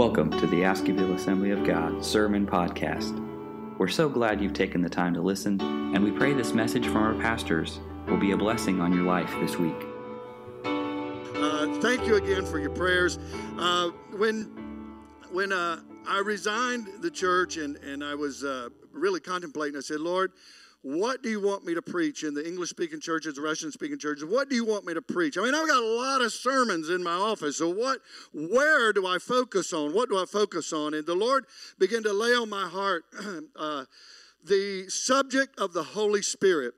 Welcome to the Askewville Assembly of God Sermon Podcast. We're so glad you've taken the time to listen, and we pray this message from our pastors will be a blessing on your life this week. Uh, thank you again for your prayers. Uh, when when uh, I resigned the church and, and I was uh, really contemplating, I said, Lord, what do you want me to preach in the English speaking churches, the Russian speaking churches? What do you want me to preach? I mean, I've got a lot of sermons in my office. So what where do I focus on? What do I focus on? And the Lord began to lay on my heart uh, the subject of the Holy Spirit.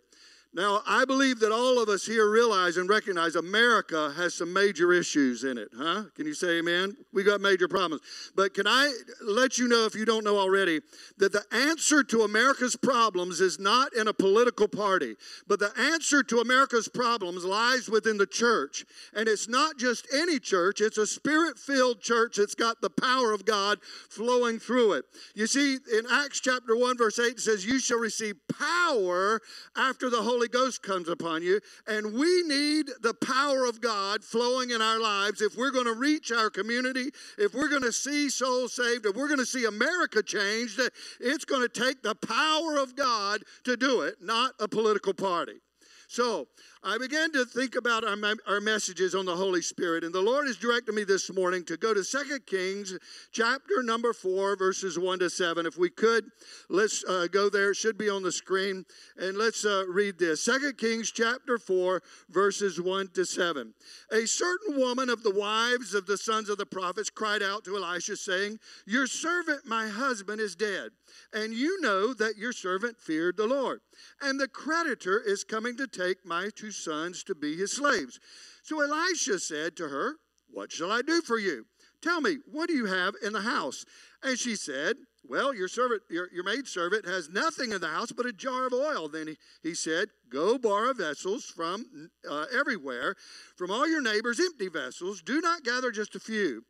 Now, I believe that all of us here realize and recognize America has some major issues in it, huh? Can you say amen? We got major problems. But can I let you know, if you don't know already, that the answer to America's problems is not in a political party, but the answer to America's problems lies within the church. And it's not just any church, it's a spirit filled church that's got the power of God flowing through it. You see, in Acts chapter 1, verse 8, it says, You shall receive power after the Holy Holy Ghost comes upon you. And we need the power of God flowing in our lives if we're going to reach our community, if we're going to see souls saved, if we're going to see America changed. It's going to take the power of God to do it, not a political party. So, I began to think about our, our messages on the Holy Spirit, and the Lord has directed me this morning to go to Second Kings chapter number 4, verses 1 to 7. If we could, let's uh, go there. It should be on the screen, and let's uh, read this. Second Kings chapter 4, verses 1 to 7. A certain woman of the wives of the sons of the prophets cried out to Elisha, saying, Your servant, my husband, is dead, and you know that your servant feared the Lord. And the creditor is coming to take my two sons to be his slaves. So Elisha said to her, What shall I do for you? Tell me, what do you have in the house? And she said, Well, your servant, your, your maidservant has nothing in the house but a jar of oil. Then he, he said, Go borrow vessels from uh, everywhere, from all your neighbors, empty vessels. Do not gather just a few.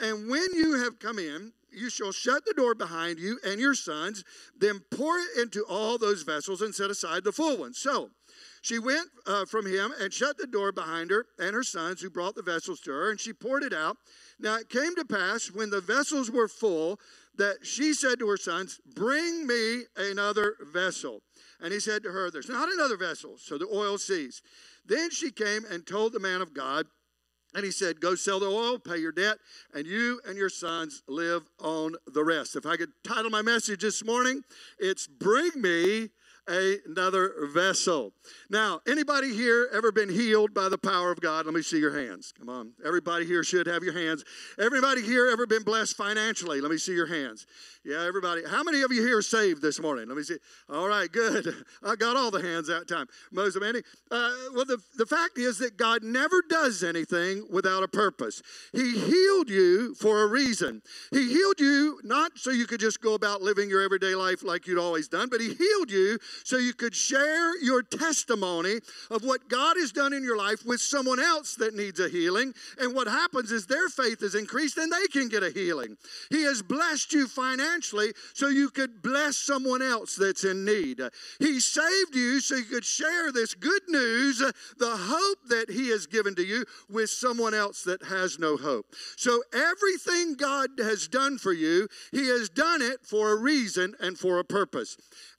And when you have come in, you shall shut the door behind you and your sons, then pour it into all those vessels and set aside the full ones. So she went uh, from him and shut the door behind her and her sons, who brought the vessels to her, and she poured it out. Now it came to pass when the vessels were full that she said to her sons, Bring me another vessel. And he said to her, There's not another vessel. So the oil ceased. Then she came and told the man of God, and he said, Go sell the oil, pay your debt, and you and your sons live on the rest. If I could title my message this morning, it's Bring Me another vessel. Now, anybody here ever been healed by the power of God? Let me see your hands. Come on. Everybody here should have your hands. Everybody here ever been blessed financially? Let me see your hands. Yeah, everybody. How many of you here saved this morning? Let me see. All right, good. I got all the hands that time. Most of any. Uh, well, the, the fact is that God never does anything without a purpose. He healed you for a reason. He healed you not so you could just go about living your everyday life like you'd always done, but He healed you so you could share your testimony of what God has done in your life with someone else that needs a healing. And what happens is their faith is increased and they can get a healing. He has blessed you financially so you could bless someone else that's in need. He saved you so you could share this good news, the hope that He has given to you, with someone else that has no hope. So everything God has done for you, He has done it for a reason and for a purpose.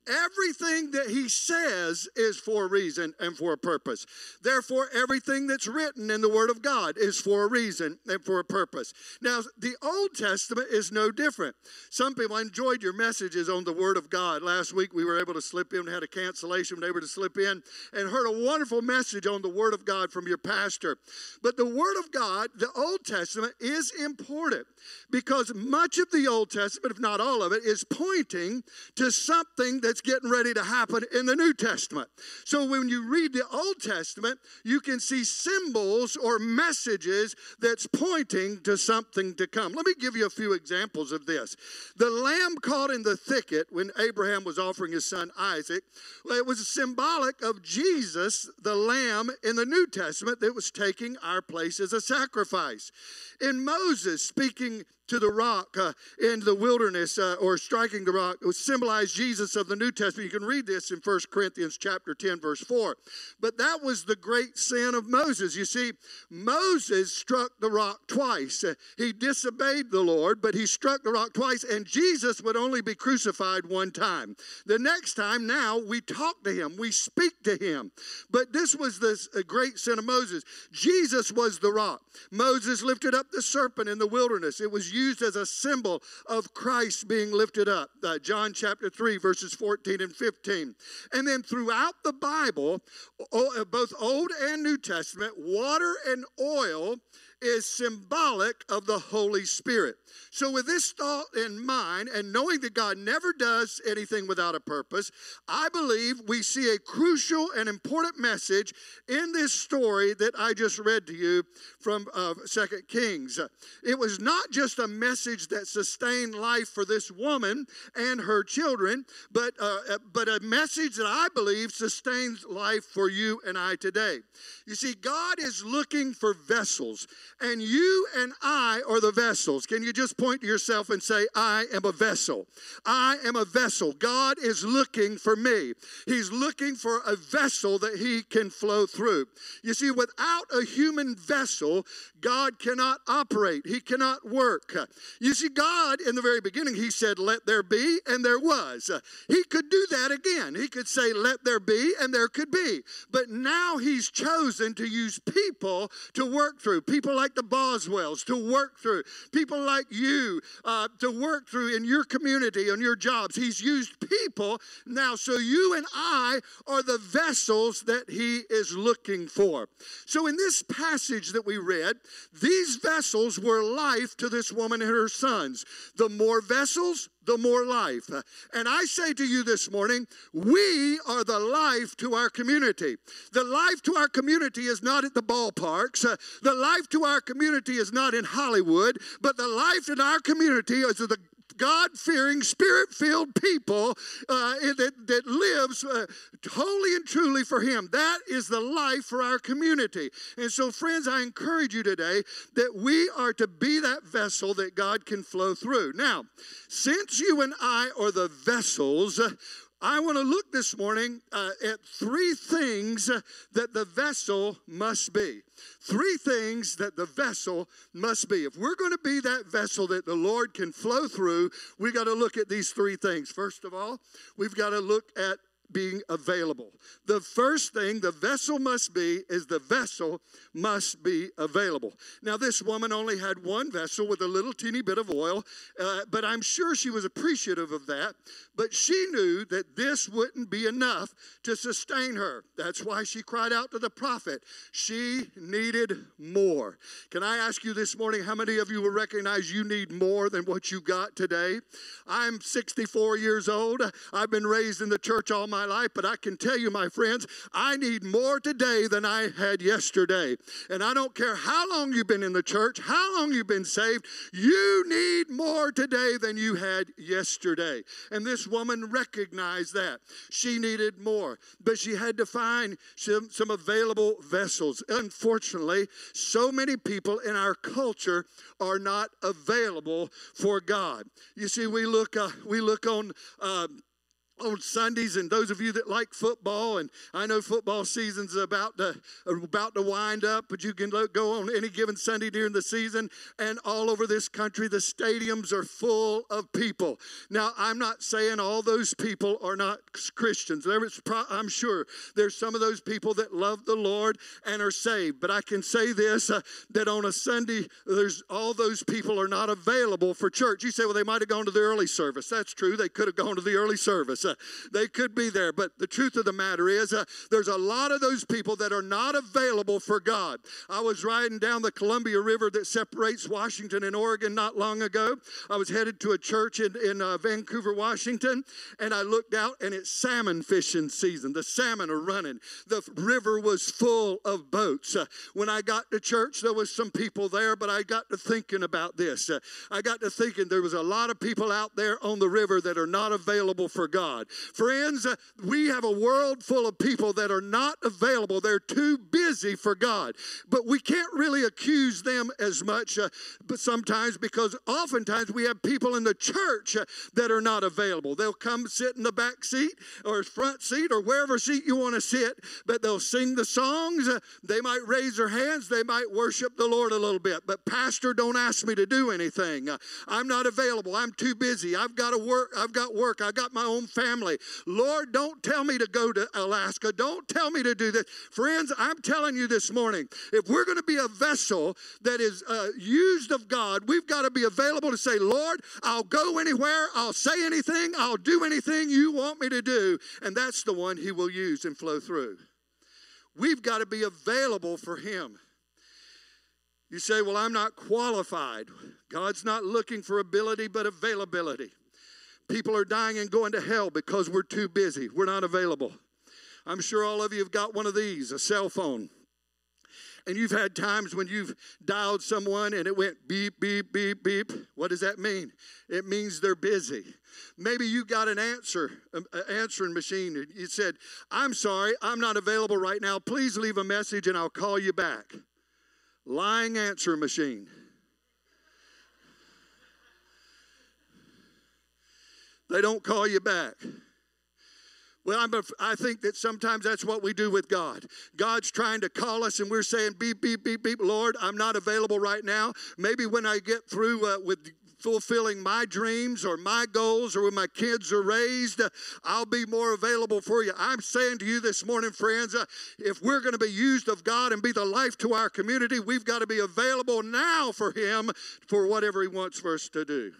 Everything that he says is for a reason and for a purpose. Therefore, everything that's written in the Word of God is for a reason and for a purpose. Now, the Old Testament is no different. Some people enjoyed your messages on the Word of God. Last week, we were able to slip in, had a cancellation, we were able to slip in and heard a wonderful message on the Word of God from your pastor. But the Word of God, the Old Testament, is important because much of the Old Testament, if not all of it, is pointing to something that's getting ready to happen in the New Testament. So when you read the Old Testament, you can see symbols or messages that's pointing to something to come. Let me give you a few examples of this. The lamb caught in the thicket when Abraham was offering his son Isaac, well, it was symbolic of Jesus, the lamb in the New Testament that was taking our place as a sacrifice. In Moses speaking to the rock uh, in the wilderness uh, or striking the rock symbolized Jesus of the New Testament. You can read this in 1 Corinthians chapter 10 verse 4. But that was the great sin of Moses. You see, Moses struck the rock twice. Uh, he disobeyed the Lord, but he struck the rock twice and Jesus would only be crucified one time. The next time now we talk to him, we speak to him. But this was the great sin of Moses. Jesus was the rock. Moses lifted up the serpent in the wilderness. It was used as a symbol of Christ being lifted up. Uh, John chapter 3, verses 14 and 15. And then throughout the Bible, uh, both Old and New Testament, water and oil is symbolic of the Holy Spirit. So, with this thought in mind, and knowing that God never does anything without a purpose, I believe we see a crucial and important message in this story that I just read to you from uh, Second Kings. It was not just a message that sustained life for this woman and her children, but uh, uh but a message that I believe sustains life for you and I today. You see, God is looking for vessels, and you and I are the vessels. Can you just point to yourself and say, I am a vessel? I am a vessel. God is looking for me. He's looking for a vessel that He can flow through. You see, without a human vessel, God cannot operate, He cannot work. You see, God, in the very beginning, He said, Let there be, and there was. He could do that again. He could say, Let there be, and there could be. But now He's chosen to use people to work through, people like the Boswells to work through, people like you uh, to work through in your community, on your jobs. He's used people now, so you and I are the vessels that He is looking for. So, in this passage that we read, these vessels were life to this woman and her sons. The more vessels, the more life. And I say to you this morning, we are the life to our community. The life to our community is not at the ballparks. the life to our community is not in Hollywood, but the life in our community is the God fearing, spirit filled people uh, that, that lives uh, wholly and truly for Him. That is the life for our community. And so, friends, I encourage you today that we are to be that vessel that God can flow through. Now, since you and I are the vessels, I want to look this morning uh, at three things that the vessel must be. Three things that the vessel must be. If we're going to be that vessel that the Lord can flow through, we got to look at these three things. First of all, we've got to look at being available. The first thing the vessel must be is the vessel must be available. Now, this woman only had one vessel with a little teeny bit of oil, uh, but I'm sure she was appreciative of that. But she knew that this wouldn't be enough to sustain her. That's why she cried out to the prophet. She needed more. Can I ask you this morning how many of you will recognize you need more than what you got today? I'm 64 years old. I've been raised in the church all my life, but I can tell you, my friends, I need more today than I had yesterday. And I don't care how long you've been in the church, how long you've been saved, you need more today than you had yesterday. And this woman recognized that. She needed more, but she had to find some, some available vessels. Unfortunately, so many people in our culture are not available for God. You see, we look, uh, we look on. Uh, on Sundays, and those of you that like football, and I know football season's about to about to wind up, but you can go on any given Sunday during the season, and all over this country, the stadiums are full of people. Now, I'm not saying all those people are not Christians. I'm sure there's some of those people that love the Lord and are saved, but I can say this: uh, that on a Sunday, there's all those people are not available for church. You say, well, they might have gone to the early service. That's true. They could have gone to the early service. Uh, they could be there. But the truth of the matter is, uh, there's a lot of those people that are not available for God. I was riding down the Columbia River that separates Washington and Oregon not long ago. I was headed to a church in, in uh, Vancouver, Washington, and I looked out and it's salmon fishing season. The salmon are running. The river was full of boats. Uh, when I got to church, there was some people there, but I got to thinking about this. Uh, I got to thinking there was a lot of people out there on the river that are not available for God. God. Friends, uh, we have a world full of people that are not available. They're too busy for God. But we can't really accuse them as much, uh, but sometimes because oftentimes we have people in the church uh, that are not available. They'll come sit in the back seat or front seat or wherever seat you want to sit, but they'll sing the songs. Uh, they might raise their hands. They might worship the Lord a little bit. But, Pastor, don't ask me to do anything. Uh, I'm not available. I'm too busy. I've got to work. I've got work. I've got my own family. Lord, don't tell me to go to Alaska. Don't tell me to do this. Friends, I'm telling you this morning, if we're going to be a vessel that is uh, used of God, we've got to be available to say, Lord, I'll go anywhere. I'll say anything. I'll do anything you want me to do. And that's the one He will use and flow through. We've got to be available for Him. You say, Well, I'm not qualified. God's not looking for ability, but availability. People are dying and going to hell because we're too busy. We're not available. I'm sure all of you have got one of these a cell phone. And you've had times when you've dialed someone and it went beep, beep, beep, beep. What does that mean? It means they're busy. Maybe you got an answer, an answering machine. You said, I'm sorry, I'm not available right now. Please leave a message and I'll call you back. Lying answer machine. They don't call you back. Well, I'm think that sometimes that's what we do with God. God's trying to call us, and we're saying, beep, beep, beep, beep, Lord, I'm not available right now. Maybe when I get through uh, with fulfilling my dreams or my goals or when my kids are raised, uh, I'll be more available for you. I'm saying to you this morning, friends, uh, if we're going to be used of God and be the life to our community, we've got to be available now for Him for whatever He wants for us to do.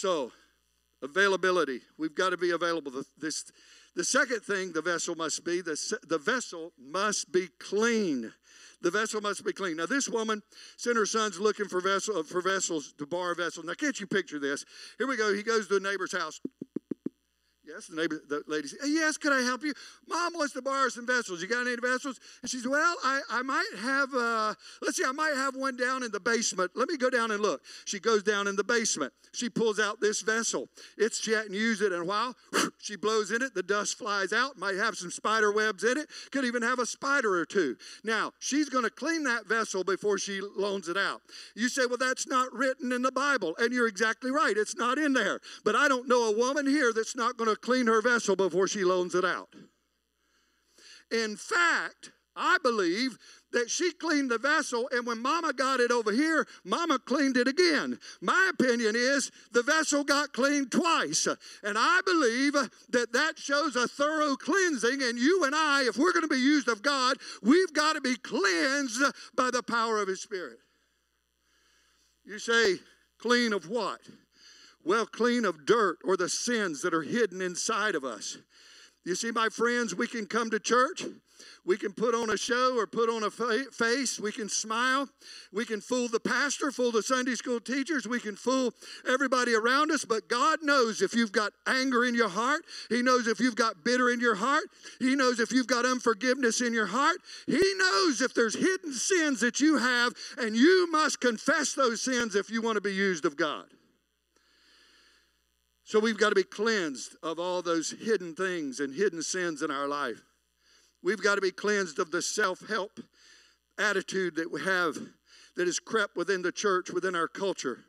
So, availability. We've got to be available. The, this, the second thing the vessel must be the, the vessel must be clean. The vessel must be clean. Now, this woman sent her sons looking for, vessel, for vessels to borrow vessels. Now, can't you picture this? Here we go. He goes to a neighbor's house. Yes, the neighbor, the lady said, Yes, can I help you? Mom wants to borrow some vessels. You got any vessels? And she said, Well, I, I might have, uh, let's see, I might have one down in the basement. Let me go down and look. She goes down in the basement. She pulls out this vessel. It's, she hadn't used it in a while. She blows in it. The dust flies out. Might have some spider webs in it. Could even have a spider or two. Now, she's going to clean that vessel before she loans it out. You say, Well, that's not written in the Bible. And you're exactly right. It's not in there. But I don't know a woman here that's not going to clean her vessel before she loans it out. In fact, I believe that she cleaned the vessel, and when mama got it over here, mama cleaned it again. My opinion is the vessel got cleaned twice. And I believe that that shows a thorough cleansing. And you and I, if we're going to be used of God, we've got to be cleansed by the power of His Spirit. You say, clean of what? Well, clean of dirt or the sins that are hidden inside of us. You see, my friends, we can come to church. We can put on a show or put on a fa- face. We can smile. We can fool the pastor, fool the Sunday school teachers. We can fool everybody around us. But God knows if you've got anger in your heart. He knows if you've got bitter in your heart. He knows if you've got unforgiveness in your heart. He knows if there's hidden sins that you have, and you must confess those sins if you want to be used of God. So we've got to be cleansed of all those hidden things and hidden sins in our life. We've got to be cleansed of the self help attitude that we have that has crept within the church, within our culture.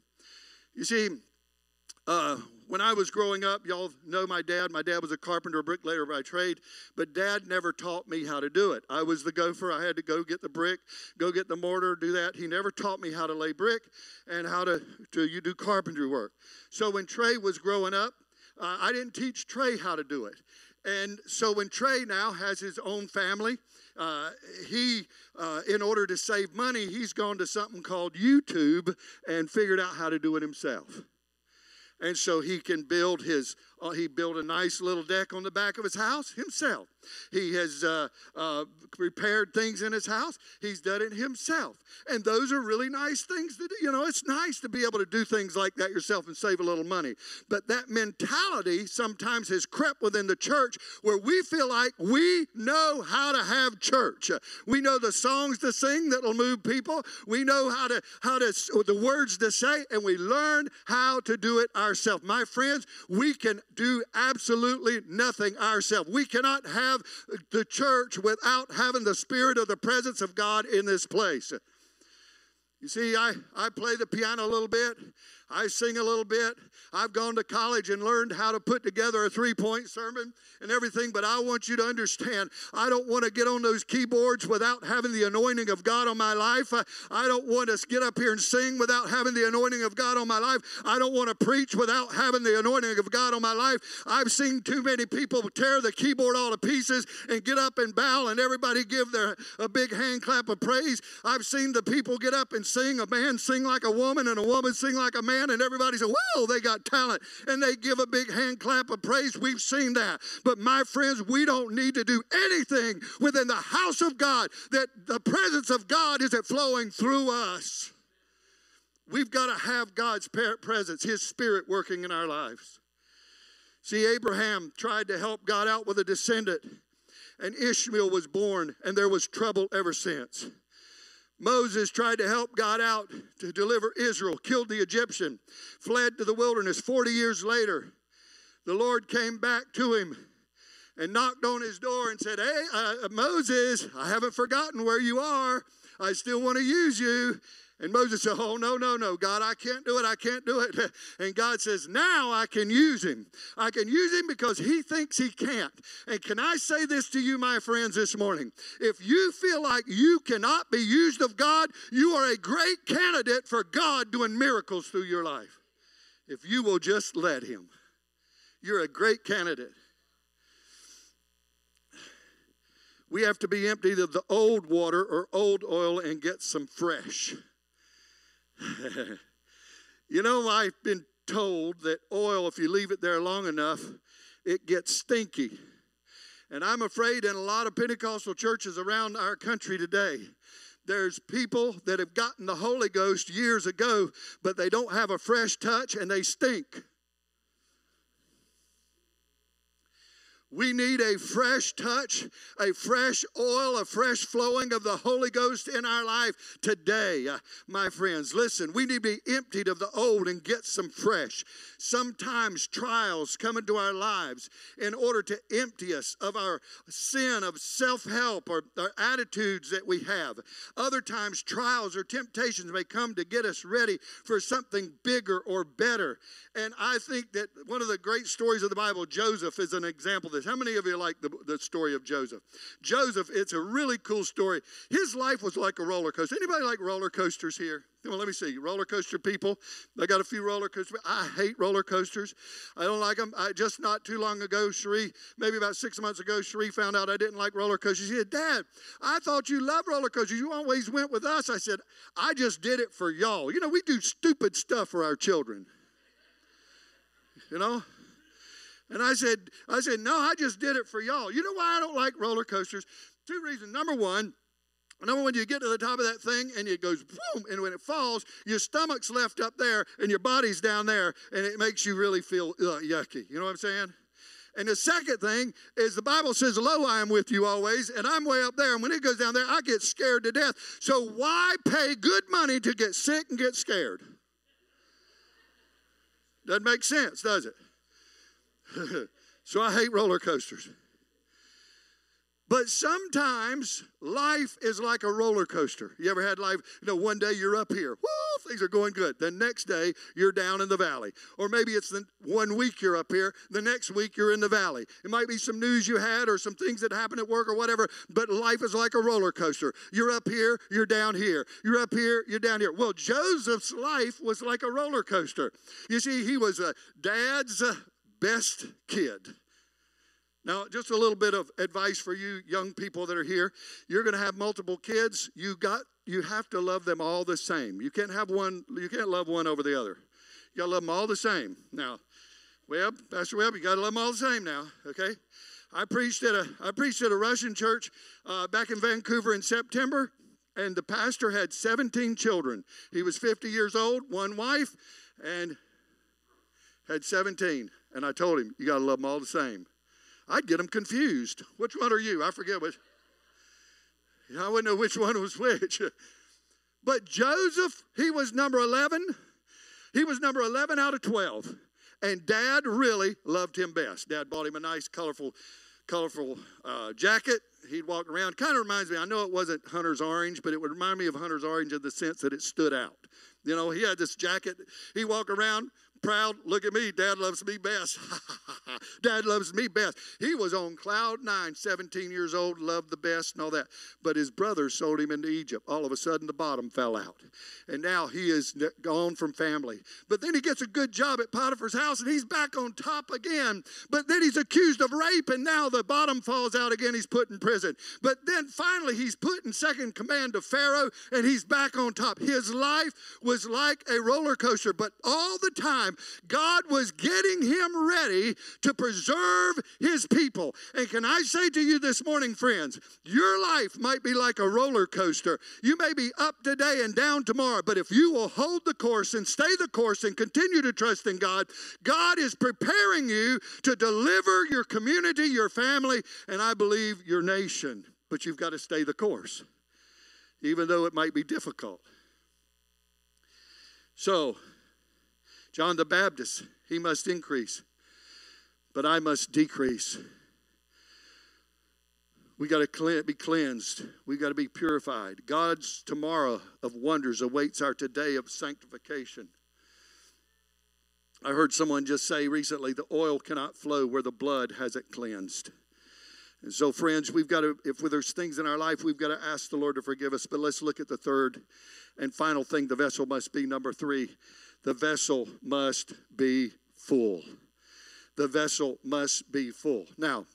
You see, uh, when I was growing up, y'all know my dad. My dad was a carpenter, bricklayer by trade, but dad never taught me how to do it. I was the gopher. I had to go get the brick, go get the mortar, do that. He never taught me how to lay brick and how to, to you do carpentry work. So when Trey was growing up, uh, I didn't teach Trey how to do it. And so when Trey now has his own family, uh, he, uh, in order to save money, he's gone to something called YouTube and figured out how to do it himself and so he can build his uh, he built a nice little deck on the back of his house himself. He has uh, uh, prepared things in his house. He's done it himself. And those are really nice things to do. You know, it's nice to be able to do things like that yourself and save a little money. But that mentality sometimes has crept within the church where we feel like we know how to have church. We know the songs to sing that'll move people. We know how to how to the words to say and we learn how to do it ourselves. My friends, we can do absolutely nothing ourselves. We cannot have the church without having the spirit of the presence of God in this place. You see, I, I play the piano a little bit. I sing a little bit. I've gone to college and learned how to put together a three point sermon and everything, but I want you to understand I don't want to get on those keyboards without having the anointing of God on my life. I don't want to get up here and sing without having the anointing of God on my life. I don't want to preach without having the anointing of God on my life. I've seen too many people tear the keyboard all to pieces and get up and bow and everybody give their a big hand clap of praise. I've seen the people get up and sing, a man sing like a woman and a woman sing like a man man, and everybody said, Whoa, they got talent. And they give a big hand clap of praise. We've seen that. But my friends, we don't need to do anything within the house of God that the presence of God isn't flowing through us. We've got to have God's presence, His Spirit working in our lives. See, Abraham tried to help God out with a descendant, and Ishmael was born, and there was trouble ever since. Moses tried to help God out to deliver Israel, killed the Egyptian, fled to the wilderness. 40 years later, the Lord came back to him and knocked on his door and said, Hey, uh, Moses, I haven't forgotten where you are. I still want to use you. And Moses said, Oh, no, no, no, God, I can't do it. I can't do it. And God says, Now I can use him. I can use him because he thinks he can't. And can I say this to you, my friends, this morning? If you feel like you cannot be used of God, you are a great candidate for God doing miracles through your life. If you will just let him, you're a great candidate. We have to be emptied of the old water or old oil and get some fresh. you know, I've been told that oil, if you leave it there long enough, it gets stinky. And I'm afraid in a lot of Pentecostal churches around our country today, there's people that have gotten the Holy Ghost years ago, but they don't have a fresh touch and they stink. We need a fresh touch, a fresh oil, a fresh flowing of the Holy Ghost in our life today, uh, my friends. Listen, we need to be emptied of the old and get some fresh. Sometimes trials come into our lives in order to empty us of our sin of self help or our attitudes that we have. Other times, trials or temptations may come to get us ready for something bigger or better. And I think that one of the great stories of the Bible, Joseph, is an example How many of you like the, the story of Joseph? Joseph, it's a really cool story. His life was like a roller coaster. Anybody like roller coasters here? Well, let me see. Roller coaster people. I got a few roller coasters. I hate roller coasters. I don't like them. I just not too long ago, Cherie, maybe about six months ago, Cherie found out I didn't like roller coasters. She said, Dad, I thought you loved roller coasters. You always went with us. I said, I just did it for y'all. You know, we do stupid stuff for our children you know? And I said, I said, no, I just did it for y'all. You know why I don't like roller coasters? Two reasons. Number one, Number one, you get to the top of that thing and it goes boom, and when it falls, your stomach's left up there and your body's down there, and it makes you really feel uh, yucky. You know what I'm saying? And the second thing is the Bible says, Lo, I am with you always, and I'm way up there. And when it goes down there, I get scared to death. So why pay good money to get sick and get scared? Doesn't make sense, does it? so I hate roller coasters. But sometimes life is like a roller coaster. You ever had life, you know, one day you're up here, things are going good. The next day you're down in the valley. Or maybe it's the one week you're up here, the next week you're in the valley. It might be some news you had or some things that happened at work or whatever, but life is like a roller coaster. You're up here, you're down here. You're up here, you're down here. Well, Joseph's life was like a roller coaster. You see, he was a dad's uh, best kid. Now, just a little bit of advice for you young people that are here. You're going to have multiple kids. You got you have to love them all the same. You can't have one you can't love one over the other. You got to love them all the same. Now, Webb, Pastor Webb, you got to love them all the same now, okay? I preached at a I preached at a Russian church uh, back in Vancouver in September, and the pastor had 17 children. He was 50 years old, one wife, and had 17. And I told him, you got to love them all the same. I'd get them confused. Which one are you? I forget what. I wouldn't know which one was which. but Joseph, he was number 11. He was number 11 out of 12. And dad really loved him best. Dad bought him a nice, colorful, colorful uh, jacket. He'd walk around. Kind of reminds me, I know it wasn't Hunter's Orange, but it would remind me of Hunter's Orange in the sense that it stood out. You know, he had this jacket. He walked around proud. Look at me. Dad loves me best. Dad loves me best. He was on cloud nine, 17 years old, loved the best and all that. But his brother sold him into Egypt. All of a sudden, the bottom fell out. And now he is gone from family. But then he gets a good job at Potiphar's house and he's back on top again. But then he's accused of rape and now the bottom falls out again. He's put in prison. But then finally, he's put in second command of Pharaoh and he's back on top. His life was like a roller coaster, but all the time, time, God was getting him ready to preserve his people. And can I say to you this morning, friends, your life might be like a roller coaster. You may be up today and down tomorrow, but if you will hold the course and stay the course and continue to trust in God, God is preparing you to deliver your community, your family, and I believe your nation. But you've got to stay the course, even though it might be difficult. So, John the Baptist, he must increase, but I must decrease. We got to be cleansed. We got to be purified. God's tomorrow of wonders awaits our today of sanctification. I heard someone just say recently the oil cannot flow where the blood has it cleansed. And so, friends, we've got to, if there's things in our life, we've got to ask the Lord to forgive us. But let's look at the third and final thing the vessel must be. Number three, the vessel must be full. The vessel must be full. Now,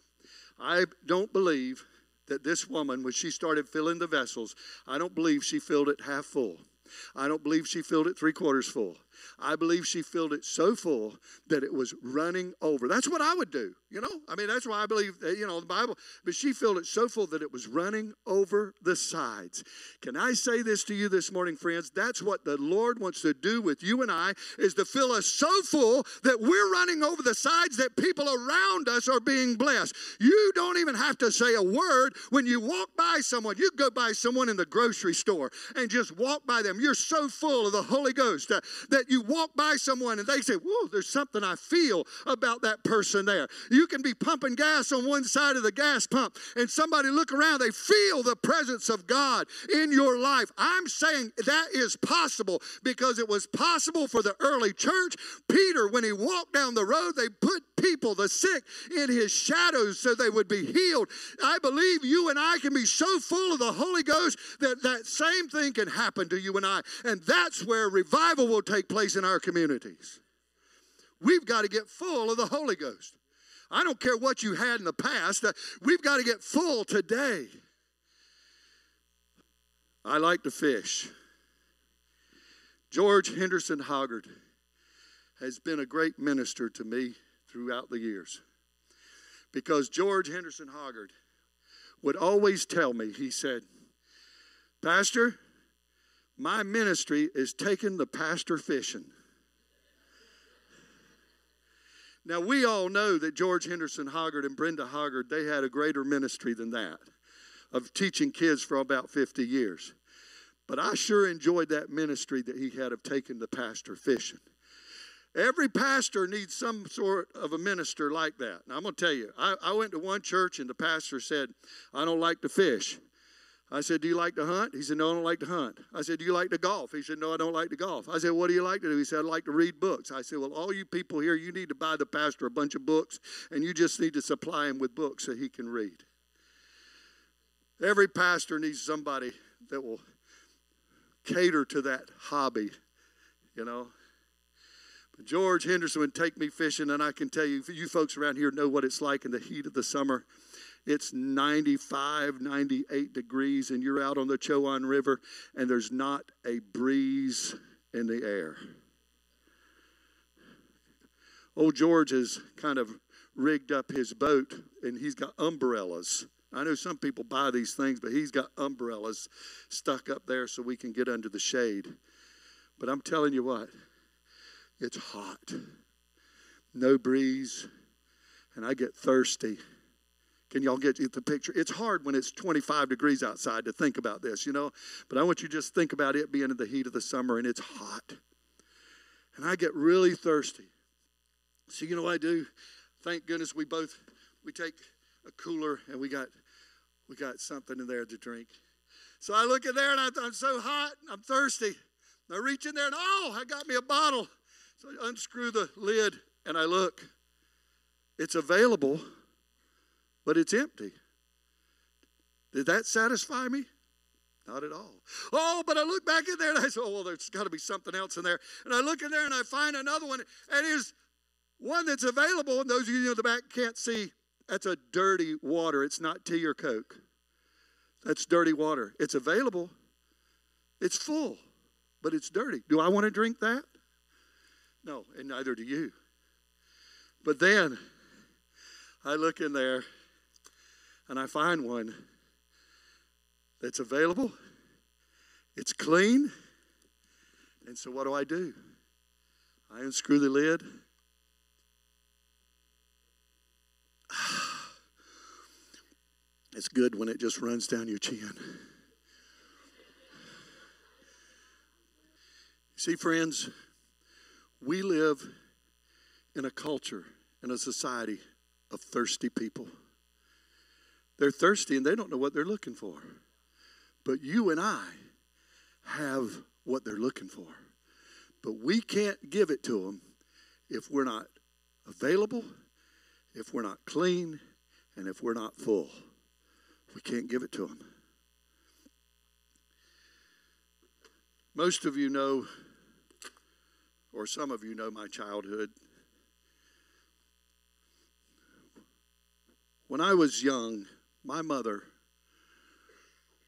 I don't believe that this woman, when she started filling the vessels, I don't believe she filled it half full. I don't believe she filled it three quarters full. I believe she filled it so full that it was running over. That's what I would do, you know? I mean, that's why I believe, you know, the Bible, but she filled it so full that it was running over the sides. Can I say this to you this morning, friends? That's what the Lord wants to do with you and I, is to fill us so full that we're running over the sides that people around us are being blessed. You don't even have to say a word when you walk by someone. You go by someone in the grocery store and just walk by them. You're so full of the Holy Ghost uh, that you walk by someone and they say, Whoa, there's something I feel about that person there. You can be pumping gas on one side of the gas pump and somebody look around, they feel the presence of God in your life. I'm saying that is possible because it was possible for the early church. Peter, when he walked down the road, they put people, the sick, in his shadows so they would be healed. I believe you and I can be so full of the Holy Ghost that that same thing can happen to you and I. And that's where revival will take place in our communities. We've got to get full of the Holy Ghost. I don't care what you had in the past, uh, we've got to get full today. I like to fish. George Henderson Hoggard has been a great minister to me throughout the years. Because George Henderson Hoggard would always tell me, he said, Pastor, my ministry is taking the pastor fishing. Now, we all know that George Henderson Hoggard and Brenda Hoggard, they had a greater ministry than that of teaching kids for about 50 years. But I sure enjoyed that ministry that he had of taking the pastor fishing. Every pastor needs some sort of a minister like that. Now, I'm going to tell you, I, I went to one church and the pastor said, I don't like to fish. I said, Do you like to hunt? He said, No, I don't like to hunt. I said, Do you like to golf? He said, No, I don't like to golf. I said, What do you like to do? He said, I like to read books. I said, Well, all you people here, you need to buy the pastor a bunch of books, and you just need to supply him with books so he can read. Every pastor needs somebody that will cater to that hobby, you know. George Henderson would take me fishing, and I can tell you, you folks around here know what it's like in the heat of the summer. It's 95, 98 degrees, and you're out on the Chowan River, and there's not a breeze in the air. Old George has kind of rigged up his boat and he's got umbrellas. I know some people buy these things, but he's got umbrellas stuck up there so we can get under the shade. But I'm telling you what, it's hot, no breeze, and I get thirsty. Can y'all get the picture? It's hard when it's 25 degrees outside to think about this, you know, but I want you to just think about it being in the heat of the summer and it's hot. And I get really thirsty. So, you know what I do? Thank goodness we both we take a cooler and we got we got something in there to drink. So I look in there and I, am so hot, I'm thirsty. I reach in there and oh, I got me a bottle. So I unscrew the lid and I look. It's available, but it's empty. Did that satisfy me? Not at all. Oh, but I look back in there and I say, oh, well, there's got to be something else in there. And I look in there and I find another one, and it's one that's available. And those of you in the back can't see, that's a dirty water. It's not tea or Coke. That's dirty water. It's available, it's full, but it's dirty. Do I want to drink that? No, and neither do you. But then I look in there and I find one that's available, it's clean. And so what do I do? I unscrew the lid. It's good when it just runs down your chin. See, friends, we live in a culture, in a society of thirsty people. They're thirsty and they don't know what they're looking for. But you and I have what they're looking for. But we can't give it to them if we're not available, if we're not clean, and if we're not full. We can't give it to them. Most of you know, or some of you know, my childhood. When I was young, my mother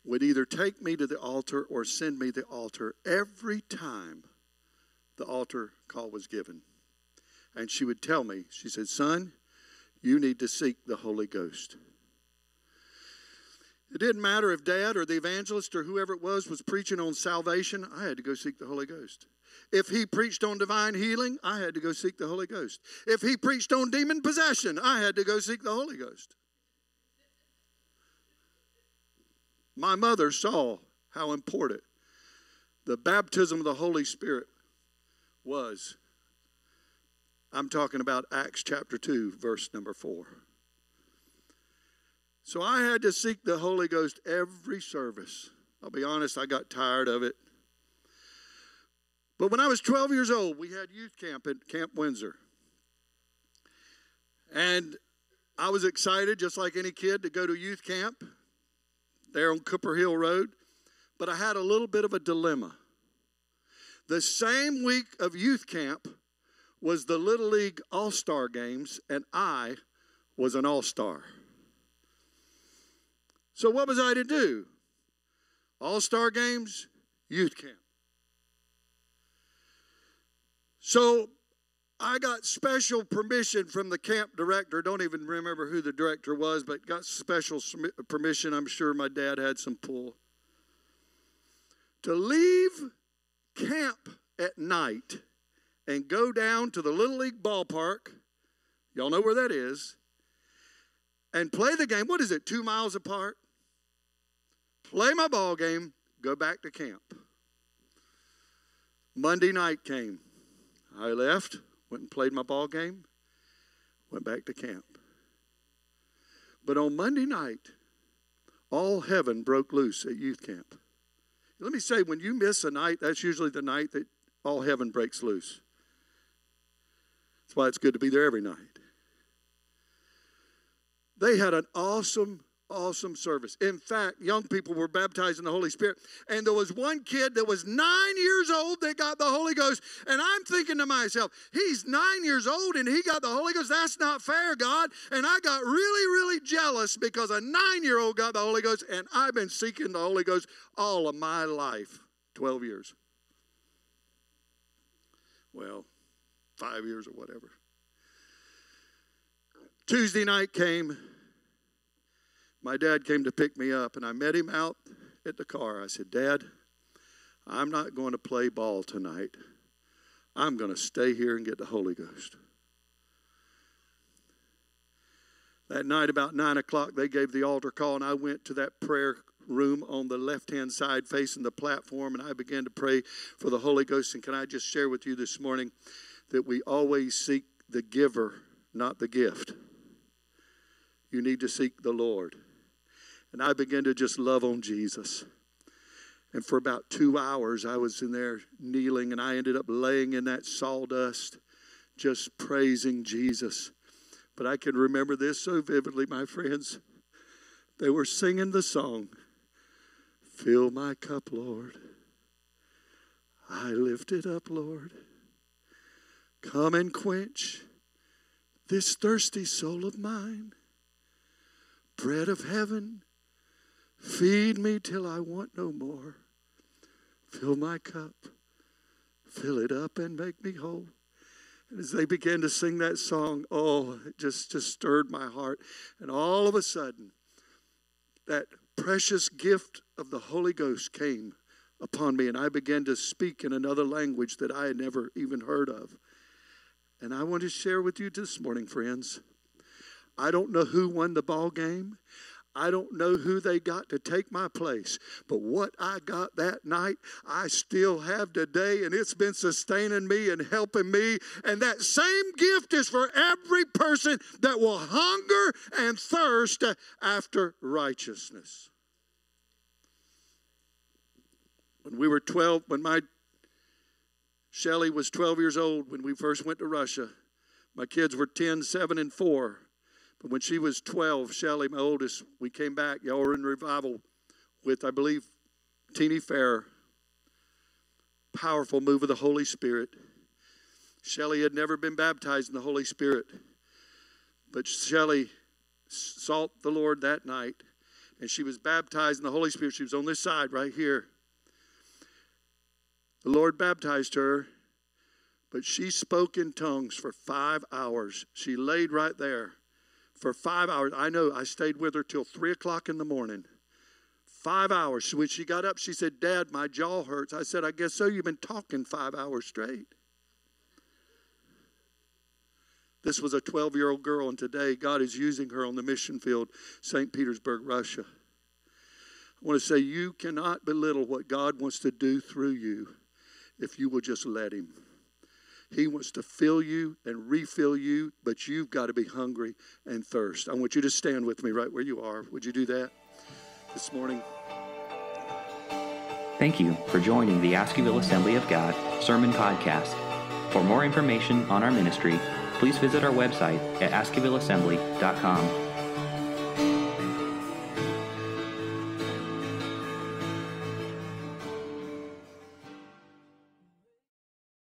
would either take me to the altar or send me the altar every time the altar call was given. And she would tell me, she said, Son, you need to seek the Holy Ghost. It didn't matter if dad or the evangelist or whoever it was was preaching on salvation, I had to go seek the Holy Ghost. If he preached on divine healing, I had to go seek the Holy Ghost. If he preached on demon possession, I had to go seek the Holy Ghost. My mother saw how important the baptism of the Holy Spirit was. I'm talking about Acts chapter 2, verse number 4. So I had to seek the Holy Ghost every service. I'll be honest, I got tired of it. But when I was 12 years old, we had youth camp at Camp Windsor. And I was excited, just like any kid, to go to youth camp there on Cooper Hill Road. But I had a little bit of a dilemma. The same week of youth camp was the Little League All Star Games, and I was an All Star. So, what was I to do? All star games, youth camp. So, I got special permission from the camp director. Don't even remember who the director was, but got special permission. I'm sure my dad had some pull. To leave camp at night and go down to the Little League ballpark. Y'all know where that is. And play the game. What is it, two miles apart? play my ball game, go back to camp. Monday night came. I left, went and played my ball game, went back to camp. But on Monday night, all heaven broke loose at youth camp. Let me say, when you miss a night, that's usually the night that all heaven breaks loose. That's why it's good to be there every night. They had an awesome awesome service. In fact, young people were baptized in the Holy Spirit. And there was one kid that was nine years old that got the Holy Ghost. And I'm thinking to myself, he's nine years old and he got the Holy Ghost. That's not fair, God. And I got really, really jealous because a nine year old got the Holy Ghost. And I've been seeking the Holy Ghost all of my life 12 years. Well, five years or whatever. Tuesday night came. My dad came to pick me up, and I met him out at the car. I said, Dad, I'm not going to play ball tonight. I'm going to stay here and get the Holy Ghost. That night, about nine o'clock, they gave the altar call, and I went to that prayer room on the left hand side facing the platform, and I began to pray for the Holy Ghost. And can I just share with you this morning that we always seek the giver, not the gift? You need to seek the Lord. And I began to just love on Jesus. And for about two hours, I was in there kneeling, and I ended up laying in that sawdust, just praising Jesus. But I can remember this so vividly, my friends. They were singing the song, Fill my cup, Lord. I lift it up, Lord. Come and quench this thirsty soul of mine. Bread of heaven, feed me till I want no more. Fill my cup, fill it up, and make me whole. And as they began to sing that song, oh, it just, just stirred my heart. And all of a sudden, that precious gift of the Holy Ghost came upon me, and I began to speak in another language that I had never even heard of. And I want to share with you this morning, friends. I don't know who won the ball game. I don't know who they got to take my place, but what I got that night, I still have today, and it's been sustaining me and helping me. And that same gift is for every person that will hunger and thirst after righteousness. When we were 12, when my Shelly was 12 years old when we first went to Russia, my kids were 10, 7, and 4. But when she was 12, Shelly, my oldest, we came back. Y'all were in revival with, I believe, Teeny Fair. Powerful move of the Holy Spirit. Shelly had never been baptized in the Holy Spirit. But Shelly sought the Lord that night, and she was baptized in the Holy Spirit. She was on this side right here. The Lord baptized her, but she spoke in tongues for five hours. She laid right there for five hours. I know I stayed with her till three o'clock in the morning. Five hours. When she got up, she said, Dad, my jaw hurts. I said, I guess so. You've been talking five hours straight. This was a 12 year old girl, and today God is using her on the mission field, St. Petersburg, Russia. I want to say, you cannot belittle what God wants to do through you if you will just let Him. He wants to fill you and refill you, but you've got to be hungry and thirst. I want you to stand with me right where you are. Would you do that this morning? Thank you for joining the Askewville Assembly of God Sermon Podcast. For more information on our ministry, please visit our website at askewvilleassembly.com